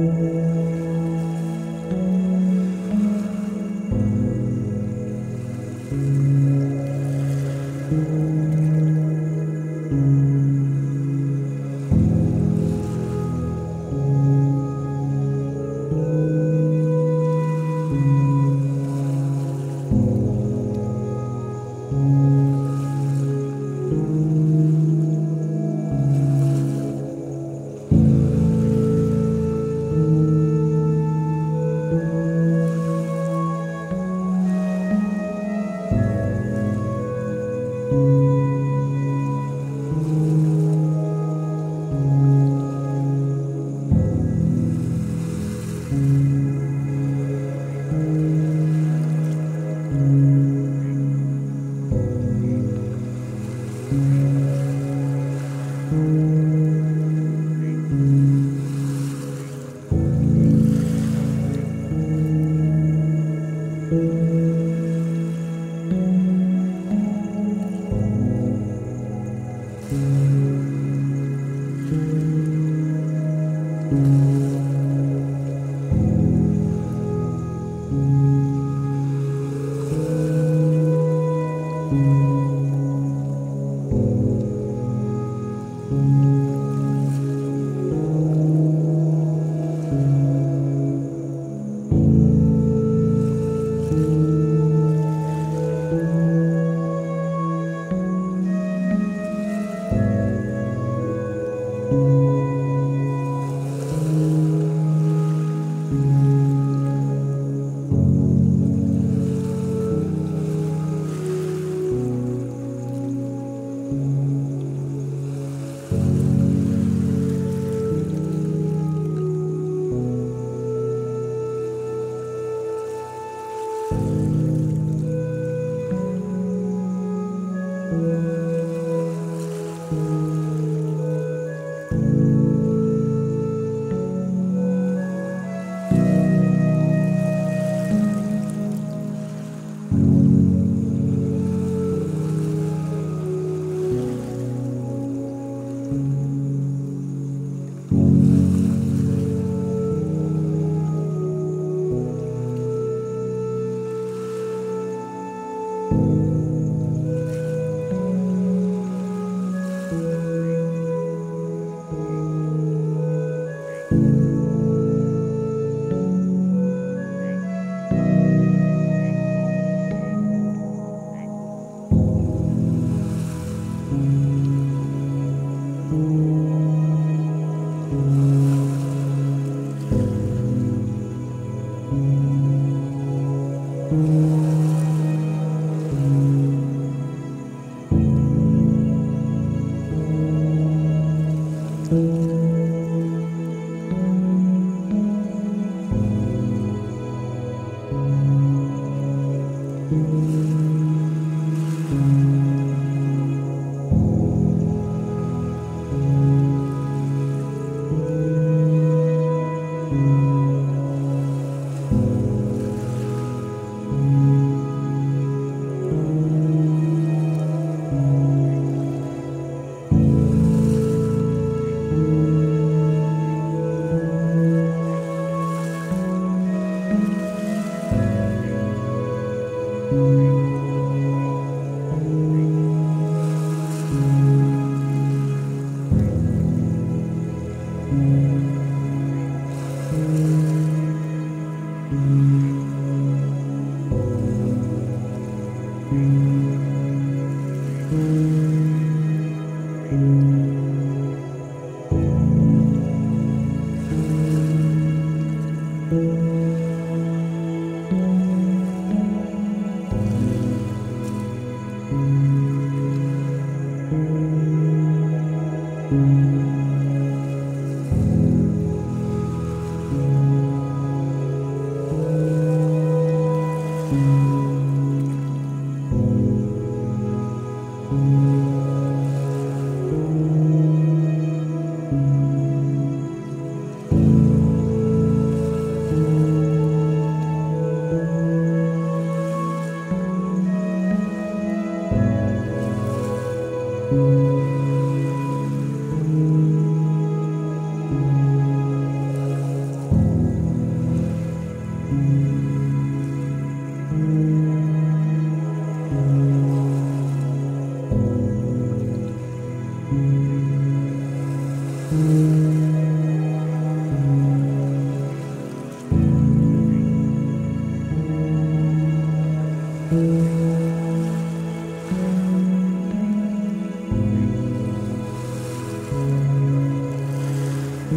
Música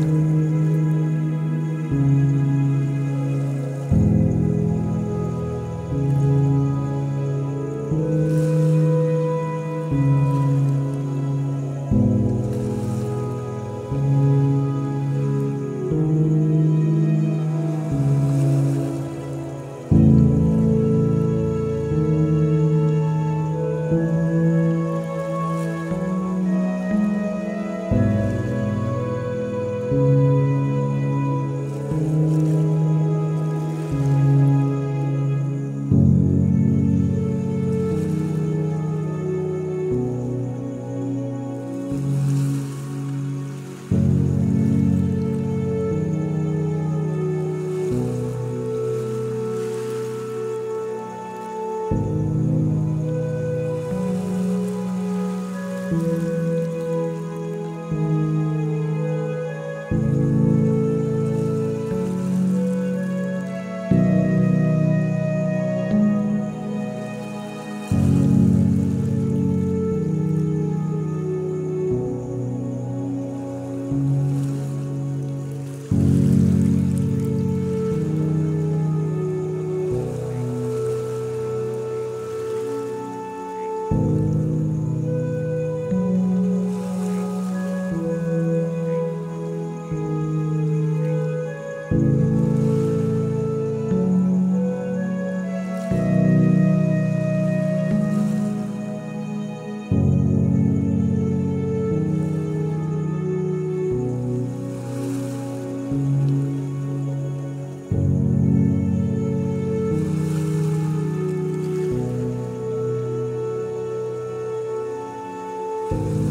you. You